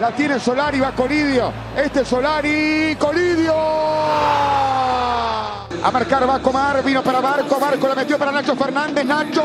La tiene Solari, va Colidio. Este es Solari, Colidio. A marcar va Comar, vino para Marco, Marco la metió para Nacho Fernández, Nacho.